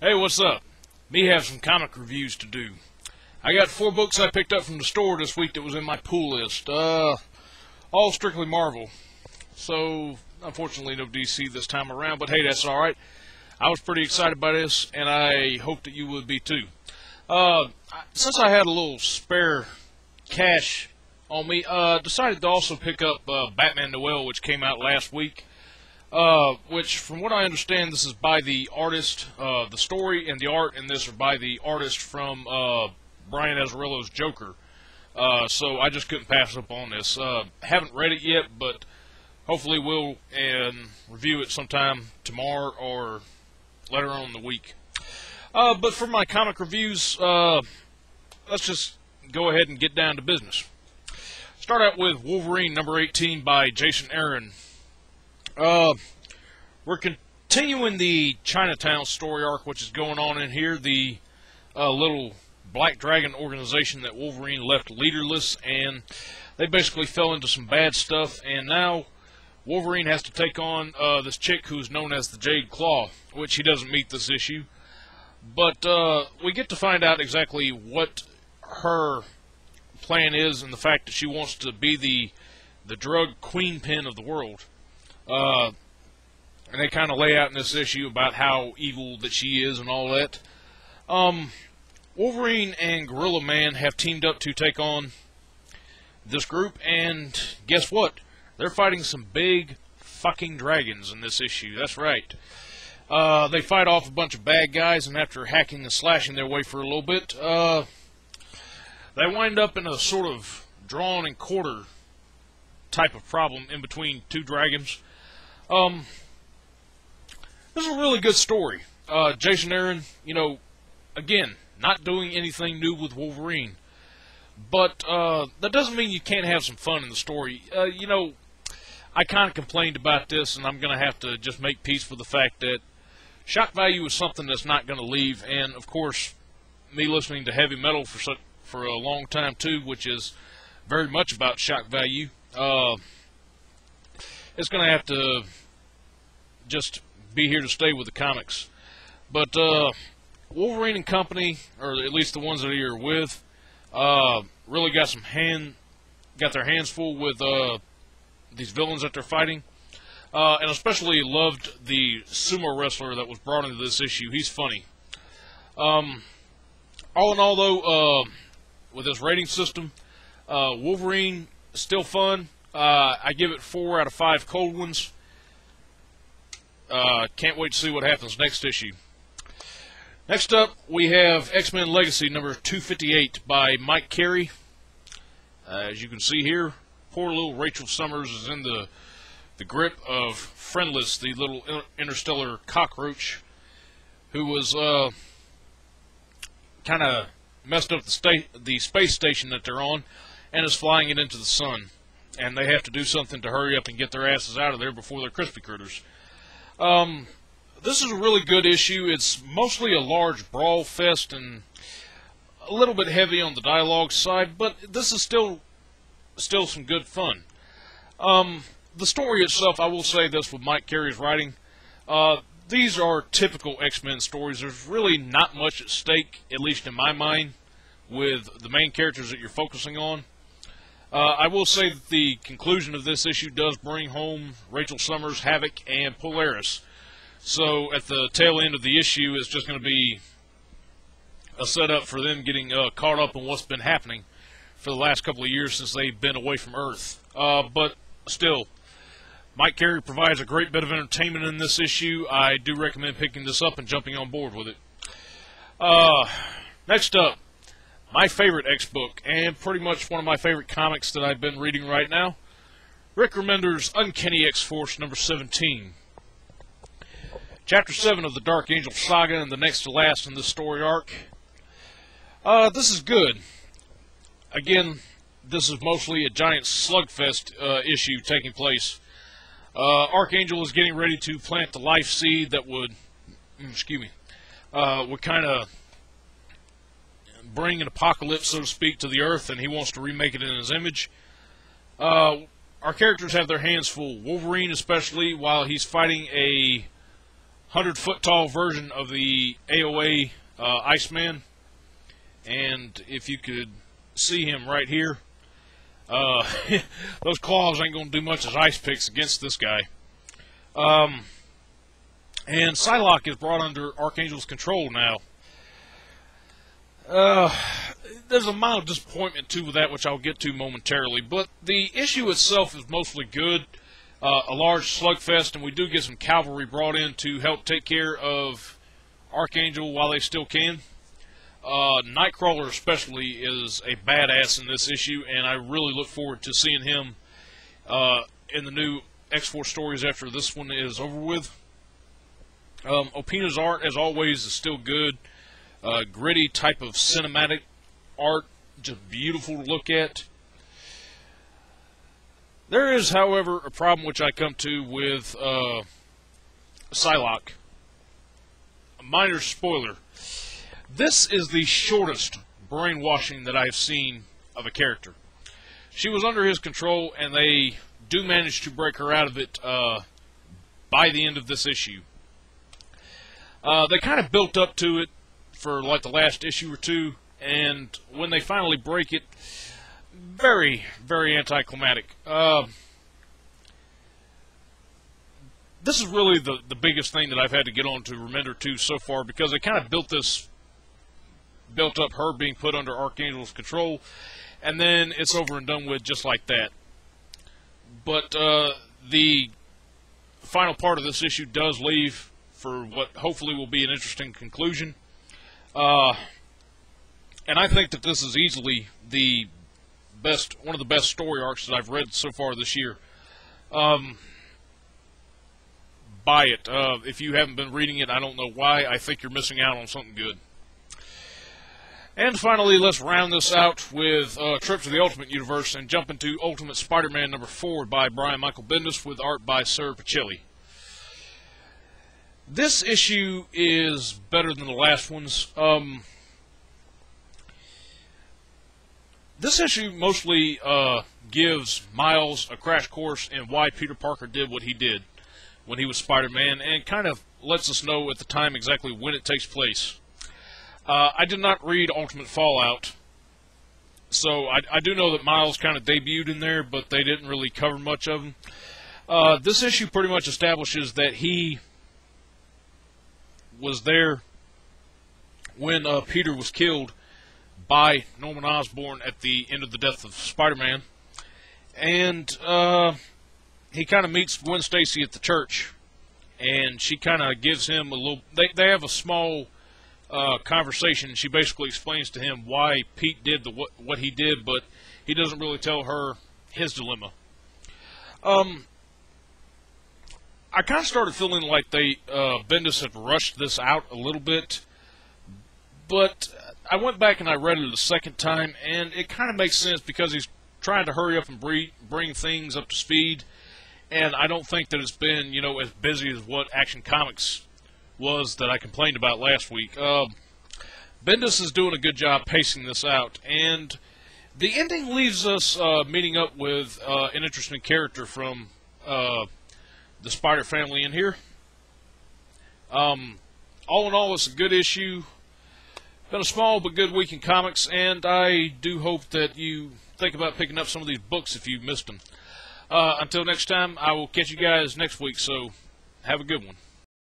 Hey, what's up? Me have some comic reviews to do. I got four books I picked up from the store this week that was in my pool list. Uh, all strictly Marvel. So, unfortunately, no DC this time around, but hey, that's alright. I was pretty excited by this, and I hope that you would be too. Uh, since I had a little spare cash on me, uh, decided to also pick up uh, Batman Noel, which came out last week. Uh, which, from what I understand, this is by the artist. Uh, the story and the art in this are by the artist from uh, Brian Azzarello's Joker. Uh, so I just couldn't pass up on this. Uh, haven't read it yet, but hopefully we'll and review it sometime tomorrow or later on in the week. But for my comic reviews, let's just go ahead and get down to business. Start out with Wolverine number 18 by Jason Aaron. Uh, we're continuing the Chinatown story arc, which is going on in here. The uh, little Black Dragon organization that Wolverine left leaderless, and they basically fell into some bad stuff. And now Wolverine has to take on uh, this chick who's known as the Jade Claw, which he doesn't meet this issue. But uh, we get to find out exactly what her plan is, and the fact that she wants to be the the drug queenpin of the world. Uh, and they kind of lay out in this issue about how evil that she is and all that. Um, Wolverine and Gorilla Man have teamed up to take on this group, and guess what? They're fighting some big fucking dragons in this issue. That's right. Uh, they fight off a bunch of bad guys, and after hacking and slashing their way for a little bit, uh, they wind up in a sort of drawn and quarter type of problem in between two dragons. Um, this is a really good story. Uh, Jason Aaron, you know, again, not doing anything new with Wolverine. But uh, that doesn't mean you can't have some fun in the story. Uh, you know, I kind of complained about this, and I'm going to have to just make peace with the fact that shock value is something that's not going to leave. And of course, me listening to heavy metal for for a long time too, which is very much about shock value. Uh, it's going to have to just be here to stay with the comics. But uh, Wolverine and Company, or at least the ones that you're with, uh, really got some hand, got their hands full with uh, these villains that they're fighting. Uh, and especially loved the sumo wrestler that was brought into this issue. He's funny. Um, all in all, though, uh, with this rating system, uh, Wolverine still fun. Uh, I give it four out of five cold ones. Uh, can't wait to see what happens next issue. Next up, we have X Men Legacy number 258 by Mike Carey. Uh, as you can see here, poor little Rachel Summers is in the the grip of Friendless, the little interstellar cockroach, who was uh, kind of messed up the the space station that they're on, and is flying it into the sun. And they have to do something to hurry up and get their asses out of there before they're crispy critters. Um, this is a really good issue. It's mostly a large brawl fest and a little bit heavy on the dialogue side, but this is still still some good fun. Um, the story itself, I will say this with Mike Carey's writing. Uh, these are typical X-Men stories. There's really not much at stake, at least in my mind, with the main characters that you're focusing on. Uh, I will say that the conclusion of this issue does bring home Rachel Summers, Havoc, and Polaris. So at the tail end of the issue, it's just going to be a setup for them getting uh, caught up on what's been happening for the last couple of years since they've been away from Earth. Uh, but still, Mike Carey provides a great bit of entertainment in this issue. I do recommend picking this up and jumping on board with it. Uh, next up, my favorite X book, and pretty much one of my favorite comics that I've been reading right now Rick Remender's Uncanny X Force number 17. Chapter 7 of the Dark Angel Saga, and the next to last in this story arc. Uh, this is good. Again, this is mostly a giant slugfest uh, issue taking place. Uh, Archangel is getting ready to plant the life seed that would, mm, excuse me, uh, would kind of bring an apocalypse, so to speak, to the earth, and he wants to remake it in his image. Uh, our characters have their hands full. Wolverine, especially, while he's fighting a hundred foot tall version of the AOA uh, Iceman, and if you could see him right here, uh, those claws ain't gonna do much as ice picks against this guy. Um, and Psylocke is brought under Archangel's control now. Uh, there's a mild disappointment too with that, which I'll get to momentarily. But the issue itself is mostly good. Uh, a large slugfest, and we do get some cavalry brought in to help take care of Archangel while they still can. Uh, Nightcrawler especially is a badass in this issue, and I really look forward to seeing him uh, in the new X-Force stories after this one is over with. Um, Opeña's art, as always, is still good. Uh, gritty type of cinematic art, just beautiful to look at. There is, however, a problem which I come to with uh, Psylocke. A minor spoiler. This is the shortest brainwashing that I've seen of a character. She was under his control, and they do manage to break her out of it uh, by the end of this issue. Uh, they kind of built up to it for like the last issue or two, and when they finally break it, very, very anticlimactic. Uh, this is really the, the biggest thing that I've had to get on to Remender 2 so far because they kind of built this, built up her being put under Archangel's control, and then it's over and done with just like that. But uh, the final part of this issue does leave for what hopefully will be an interesting conclusion. Uh, and I think that this is easily the best, one of the best story arcs that I've read so far this year. Um, buy it. Uh, if you haven't been reading it, I don't know why. I think you're missing out on something good. And finally, let's round this out with uh, Trip to the Ultimate Universe and jump into Ultimate Spider-Man number 4 by Brian Michael Bendis with art by Sara Pichelli. This issue is better than the last ones. Um, this issue mostly uh, gives Miles a crash course in why Peter Parker did what he did when he was Spider-Man, and kind of lets us know at the time exactly when it takes place. Uh, I did not read Ultimate Fallout, so I, I do know that Miles kind of debuted in there, but they didn't really cover much of him. Uh, this issue pretty much establishes that he was there when uh, Peter was killed by Norman Osborn at the end of the death of Spider-Man, and uh, he kind of meets Gwen Stacy at the church, and she kind of gives him a little. They they have a small uh, conversation. She basically explains to him why Pete did the what what he did, but he doesn't really tell her his dilemma. Um, I kind of started feeling like they uh, Bendis had rushed this out a little bit, but I went back and I read it a second time, and it kind of makes sense because he's trying to hurry up and bring, bring things up to speed, and I don't think that it's been you know as busy as what Action Comics was that I complained about last week. Uh, Bendis is doing a good job pacing this out, and the ending leaves us uh, meeting up with uh, an interesting character from uh, the Spider family in here. Um, all in all, it's a good issue. Been a small but good week in comics, and I do hope that you think about picking up some of these books if you missed them. Uh, until next time, I will catch you guys next week, so have a good one.